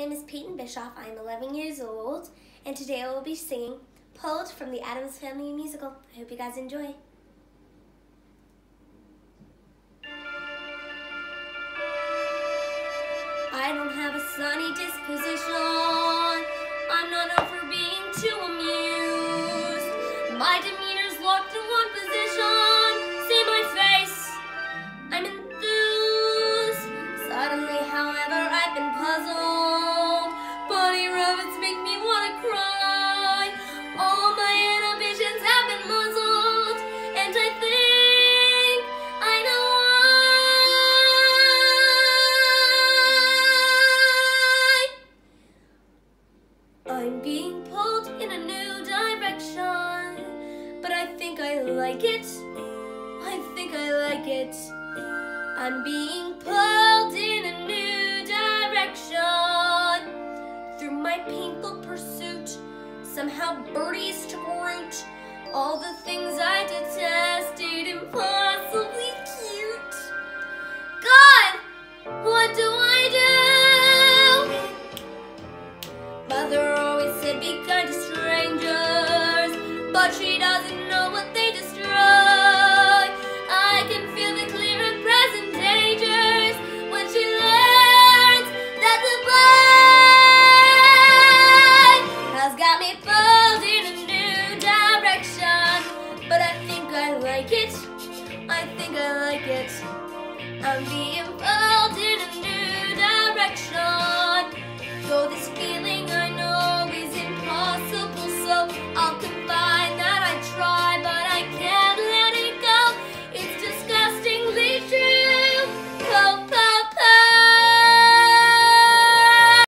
name is Payton Bischoff. I am 11 years old, and today I will be singing Pulled from the Addams Family musical. I hope you guys enjoy. I don't have a sunny disposition. I'm not known for being too amused. My demeanor's locked in one position. See my face, I'm enthused. Suddenly, however, I've been puzzled. I like it. I think I like it. I'm being pulled in a new direction. Through my painful pursuit, somehow birdies took root. All the things I detested impossibly cute. God, what do I do? Mother always said be kind to strangers, but she doesn't. like it. I think I like it. I'm being pulled in a new direction. Though this feeling I know is impossible, so I'll